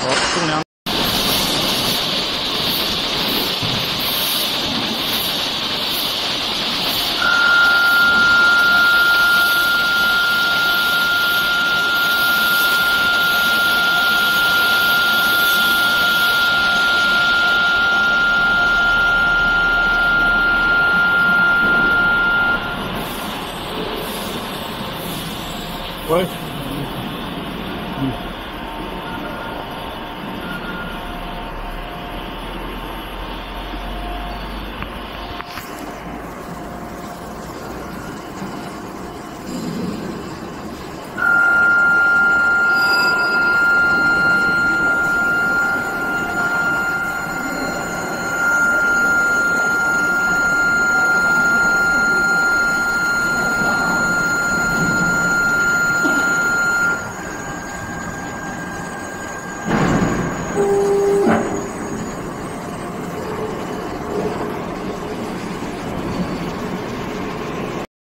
ช่วงน้ำ喂。嗯。